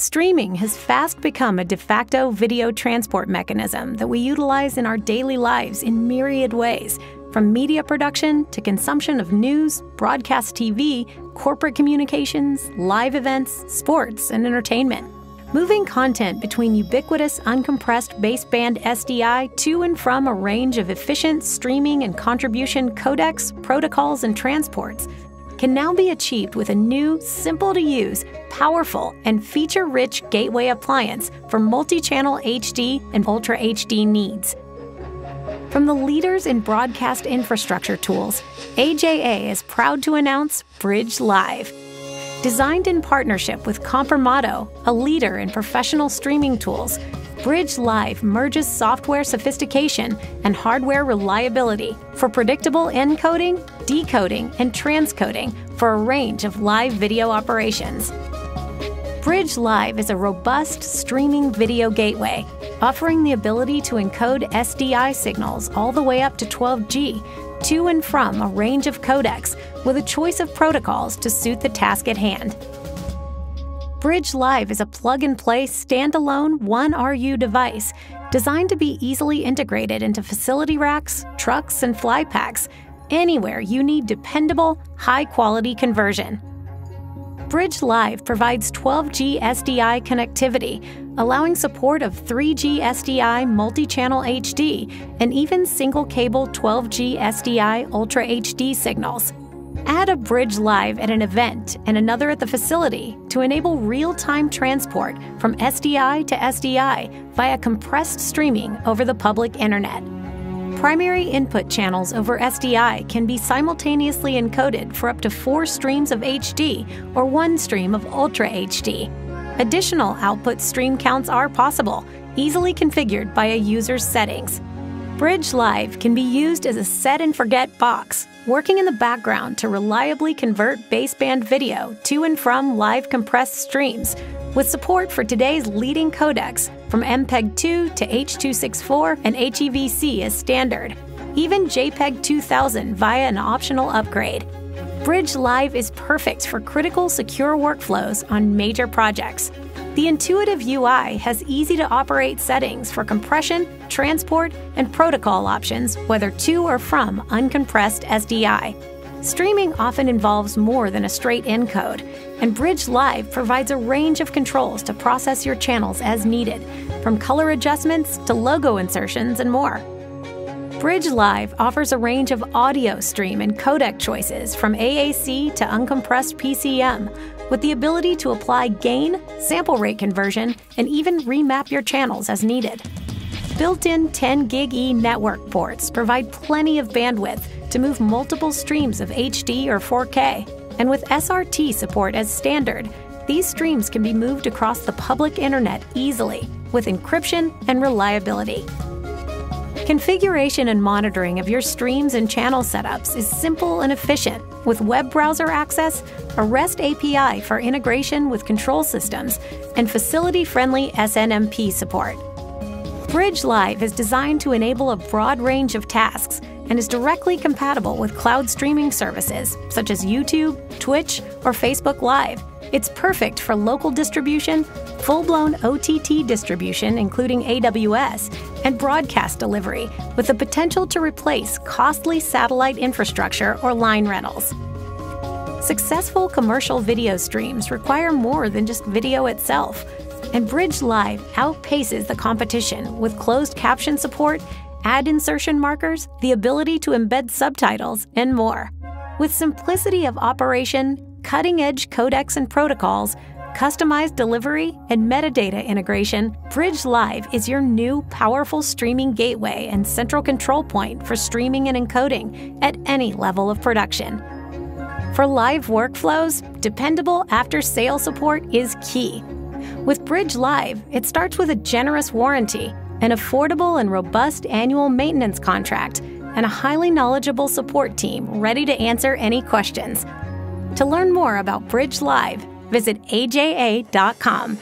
streaming has fast become a de facto video transport mechanism that we utilize in our daily lives in myriad ways, from media production to consumption of news, broadcast TV, corporate communications, live events, sports, and entertainment. Moving content between ubiquitous uncompressed baseband SDI to and from a range of efficient streaming and contribution codecs, protocols, and transports can now be achieved with a new, simple to use, powerful, and feature rich gateway appliance for multi channel HD and Ultra HD needs. From the leaders in broadcast infrastructure tools, AJA is proud to announce Bridge Live. Designed in partnership with Comprimato, a leader in professional streaming tools, Bridge Live merges software sophistication and hardware reliability for predictable encoding, decoding, and transcoding for a range of live video operations. Bridge Live is a robust streaming video gateway, offering the ability to encode SDI signals all the way up to 12G to and from a range of codecs with a choice of protocols to suit the task at hand. Bridge Live is a plug and play standalone 1RU device designed to be easily integrated into facility racks, trucks, and fly packs anywhere you need dependable, high quality conversion. Bridge Live provides 12G SDI connectivity, allowing support of 3G SDI multi channel HD and even single cable 12G SDI Ultra HD signals. Add a bridge live at an event and another at the facility to enable real time transport from SDI to SDI via compressed streaming over the public internet. Primary input channels over SDI can be simultaneously encoded for up to four streams of HD or one stream of Ultra HD. Additional output stream counts are possible, easily configured by a user's settings. Bridge Live can be used as a set and forget box, working in the background to reliably convert baseband video to and from live compressed streams, with support for today's leading codecs from MPEG 2 to H.264 and HEVC as standard, even JPEG 2000 via an optional upgrade. Bridge Live is perfect for critical secure workflows on major projects. The intuitive UI has easy to operate settings for compression, transport, and protocol options, whether to or from uncompressed SDI. Streaming often involves more than a straight encode, and Bridge Live provides a range of controls to process your channels as needed, from color adjustments to logo insertions and more. Bridge Live offers a range of audio stream and codec choices from AAC to uncompressed PCM, with the ability to apply gain, sample rate conversion, and even remap your channels as needed. Built in 10 gig E network ports provide plenty of bandwidth to move multiple streams of HD or 4K. And with SRT support as standard, these streams can be moved across the public internet easily with encryption and reliability. Configuration and monitoring of your streams and channel setups is simple and efficient with web browser access, a REST API for integration with control systems, and facility friendly SNMP support. Bridge Live is designed to enable a broad range of tasks and is directly compatible with cloud streaming services such as YouTube, Twitch, or Facebook Live. It's perfect for local distribution, full blown OTT distribution, including AWS, and broadcast delivery, with the potential to replace costly satellite infrastructure or line rentals. Successful commercial video streams require more than just video itself, and Bridge Live outpaces the competition with closed caption support, ad insertion markers, the ability to embed subtitles, and more. With simplicity of operation, cutting edge codecs and protocols, customized delivery, and metadata integration, Bridge Live is your new powerful streaming gateway and central control point for streaming and encoding at any level of production. For live workflows, dependable after sale support is key. With Bridge Live, it starts with a generous warranty, an affordable and robust annual maintenance contract, and a highly knowledgeable support team ready to answer any questions. To learn more about Bridge Live, visit aja.com.